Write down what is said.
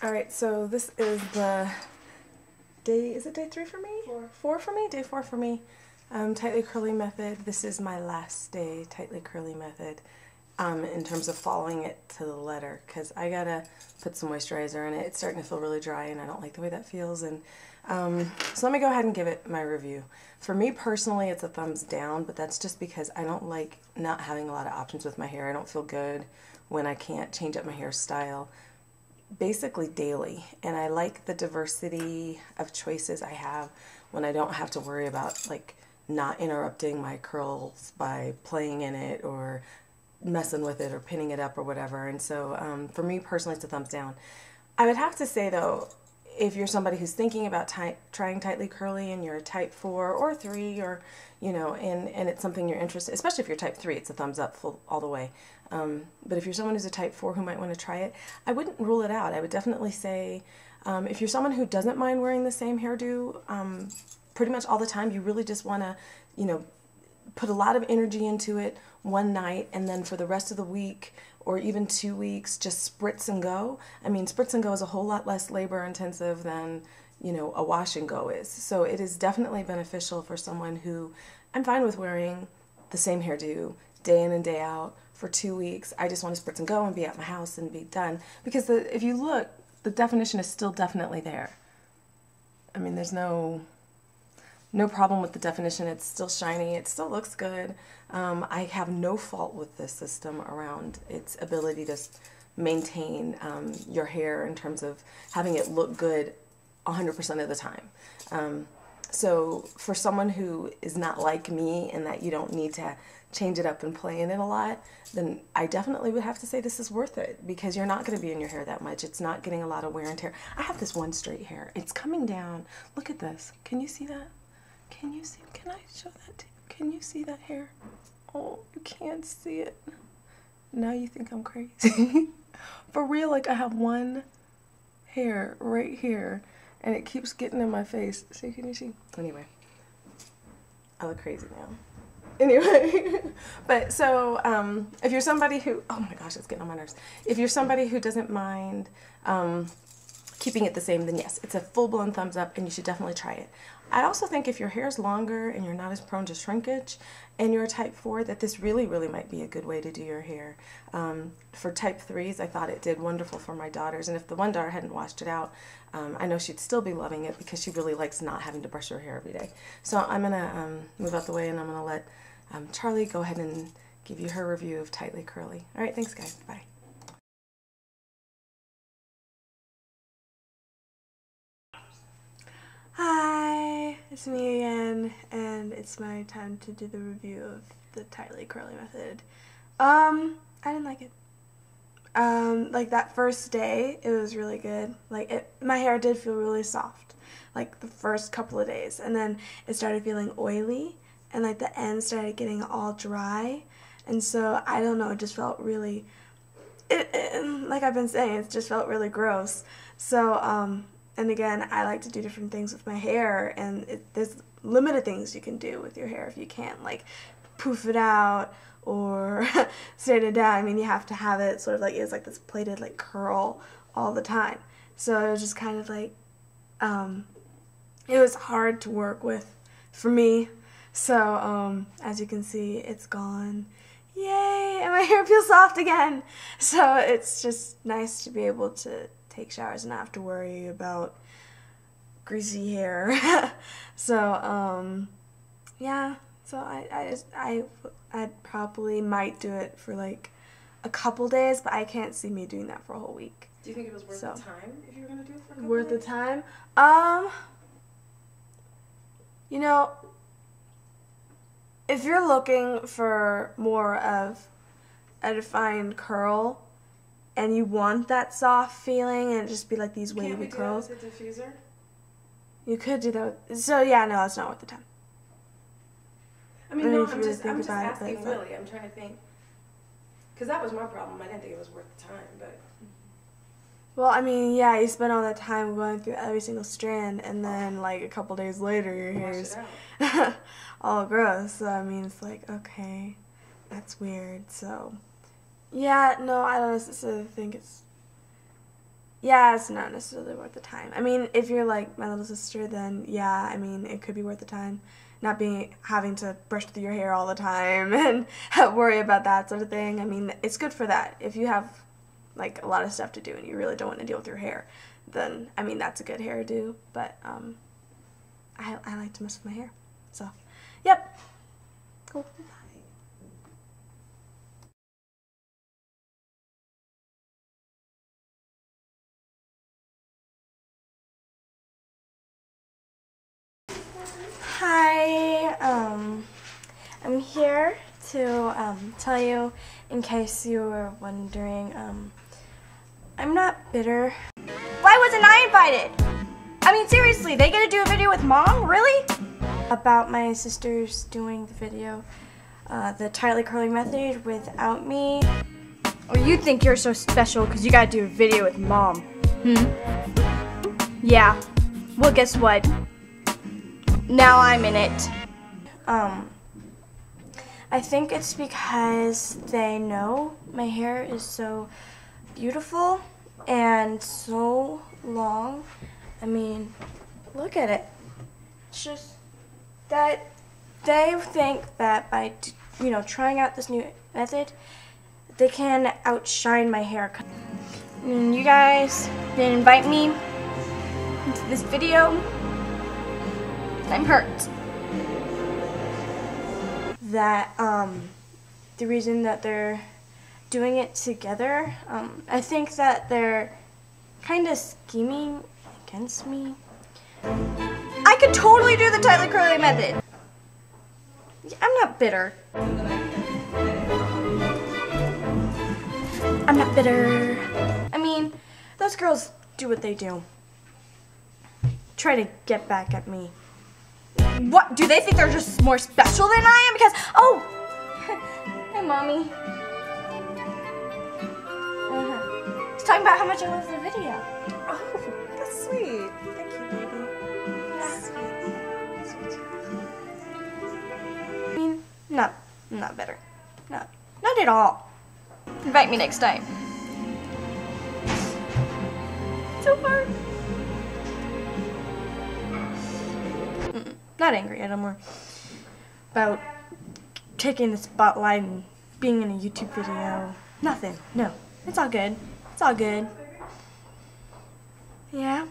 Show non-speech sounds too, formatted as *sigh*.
All right, so this is the day, is it day three for me? Four. Four for me? Day four for me. Um, tightly curly method. This is my last day, tightly curly method, um, in terms of following it to the letter, because I gotta put some moisturizer in it. It's starting to feel really dry, and I don't like the way that feels. And um, so let me go ahead and give it my review. For me personally, it's a thumbs down, but that's just because I don't like not having a lot of options with my hair. I don't feel good when I can't change up my hairstyle basically daily. And I like the diversity of choices I have when I don't have to worry about like not interrupting my curls by playing in it or messing with it or pinning it up or whatever. And so um, for me personally, it's a thumbs down. I would have to say though, if you're somebody who's thinking about trying tightly curly and you're a type 4 or 3 or you know and and it's something you're interested especially if you're type 3 it's a thumbs up full all the way. Um, but if you're someone who's a type 4 who might want to try it I wouldn't rule it out. I would definitely say um, if you're someone who doesn't mind wearing the same hairdo um, pretty much all the time you really just want to you know put a lot of energy into it one night and then for the rest of the week or even two weeks, just spritz and go. I mean, spritz and go is a whole lot less labor intensive than, you know, a wash and go is. So it is definitely beneficial for someone who I'm fine with wearing the same hairdo day in and day out for two weeks. I just want to spritz and go and be at my house and be done. Because the, if you look, the definition is still definitely there. I mean, there's no no problem with the definition. It's still shiny. It still looks good. Um, I have no fault with this system around its ability to maintain um, your hair in terms of having it look good 100% of the time. Um, so for someone who is not like me and that you don't need to change it up and play in it a lot, then I definitely would have to say this is worth it because you're not going to be in your hair that much. It's not getting a lot of wear and tear. I have this one straight hair. It's coming down. Look at this. Can you see that? Can you see? Can I show that to you? Can you see that hair? Oh, you can't see it. Now you think I'm crazy. *laughs* For real, like I have one hair right here and it keeps getting in my face. See, can you see? Anyway, I look crazy now. Anyway, *laughs* but so um, if you're somebody who, oh my gosh, it's getting on my nerves. If you're somebody who doesn't mind um, keeping it the same, then yes, it's a full-blown thumbs up and you should definitely try it. I also think if your hair is longer and you're not as prone to shrinkage and you're a type 4, that this really, really might be a good way to do your hair. Um, for type 3s, I thought it did wonderful for my daughters. And if the one daughter hadn't washed it out, um, I know she'd still be loving it because she really likes not having to brush her hair every day. So I'm going to um, move out the way and I'm going to let um, Charlie go ahead and give you her review of Tightly Curly. All right, thanks guys. Bye. Hi, it's me again, and it's my time to do the review of the tightly curly method. Um, I didn't like it. Um, like that first day, it was really good. Like it, my hair did feel really soft, like the first couple of days, and then it started feeling oily, and like the end started getting all dry, and so I don't know, it just felt really. It, it like I've been saying, it just felt really gross. So um, and again, I like to do different things with my hair, and it, there's limited things you can do with your hair if you can't like poof it out or *laughs* straighten it down. I mean, you have to have it sort of like it's like this plaited like curl all the time. So it was just kind of like, um, it was hard to work with for me. So um, as you can see, it's gone. Yay! And my *laughs* hair feels soft again. So it's just nice to be able to take showers and not have to worry about greasy hair. *laughs* so, um, yeah, so I, I, just, I, I probably might do it for like a couple days, but I can't see me doing that for a whole week. Do you think it was worth so, the time if you were going to do it for a couple Worth days? the time? Um, you know, if you're looking for more of a defined curl, and you want that soft feeling and just be like these wavy Can't we curls. Do that with diffuser? You could do that. With, so yeah, no, it's not worth the time. I mean, I no, I'm just, I'm just asking. It, really, I'm trying to think. Because that was my problem. I didn't think it was worth the time, but. Well, I mean, yeah, you spend all that time going through every single strand, and then like a couple days later, your hair's *laughs* all gross. So I mean, it's like okay, that's weird. So yeah, no, I don't necessarily think it's yeah, it's not necessarily worth the time. I mean, if you're like my little sister, then yeah, I mean, it could be worth the time. Not being having to brush through your hair all the time *laughs* and *laughs* worry about that sort of thing. I mean, it's good for that. If you have like a lot of stuff to do and you really don't want to deal with your hair, then I mean that's a good hairdo. But um, I I like to mess with my hair, so yep, cool. Um, I'm here to um, tell you, in case you were wondering, um, I'm not bitter. Why wasn't I invited? I mean, seriously, they get to do a video with mom? Really? About my sisters doing the video, uh, the tightly curly method without me. Or you think you're so special because you gotta do a video with mom. Hmm? Yeah. Well, guess what? now I'm in it. Um, I think it's because they know my hair is so beautiful and so long. I mean, look at it. It's just that they think that by, you know, trying out this new method, they can outshine my hair. Mean, you guys didn't invite me into this video. I'm hurt. That um, the reason that they're doing it together, um, I think that they're kind of scheming against me. I could totally do the tightly curly method. I'm not bitter. I'm not bitter. I mean, those girls do what they do. Try to get back at me. What? Do they think they're just more special than I am? Because, oh, *laughs* hey, mommy. Uh-huh. He's talking about how much I love the video. Oh, that's sweet. Thank you, baby. I mean, not, not better. No, not at all. Invite me next time. So hard. Not angry anymore about taking the spotlight and being in a YouTube video. Nothing. No. It's all good. It's all good. Yeah.